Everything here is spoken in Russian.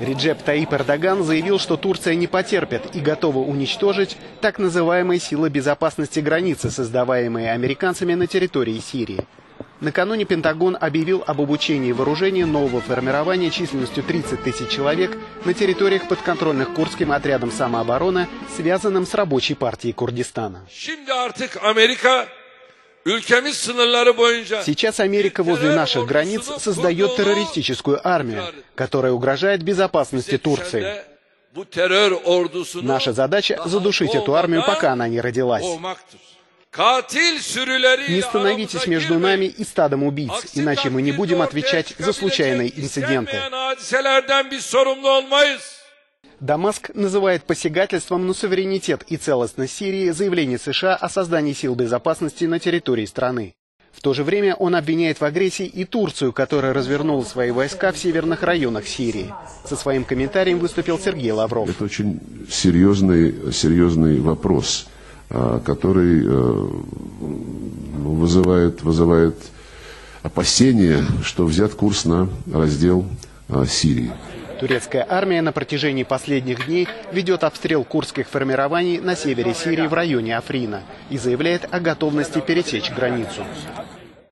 Реджеп Таип Эрдоган заявил, что Турция не потерпит и готова уничтожить так называемые силы безопасности границы, создаваемые американцами на территории Сирии. Накануне Пентагон объявил об обучении вооружения нового формирования численностью 30 тысяч человек на территориях подконтрольных курдским отрядом самообороны, связанным с рабочей партией Курдистана. Сейчас Америка возле наших границ создает террористическую армию, которая угрожает безопасности Турции. Наша задача – задушить эту армию, пока она не родилась. Не становитесь между нами и стадом убийц, иначе мы не будем отвечать за случайные инциденты. Дамаск называет посягательством на суверенитет и целостность Сирии заявление США о создании сил безопасности на территории страны. В то же время он обвиняет в агрессии и Турцию, которая развернула свои войска в северных районах Сирии. Со своим комментарием выступил Сергей Лавров. Это очень серьезный, серьезный вопрос, а, который э, вызывает, вызывает опасение, что взят курс на раздел а, Сирии. Турецкая армия на протяжении последних дней ведет обстрел курдских формирований на севере Сирии в районе Африна и заявляет о готовности пересечь границу.